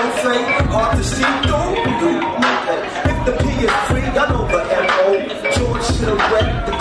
no frame, hard to see through. You. If the P is free, I know the M.O. George should have read the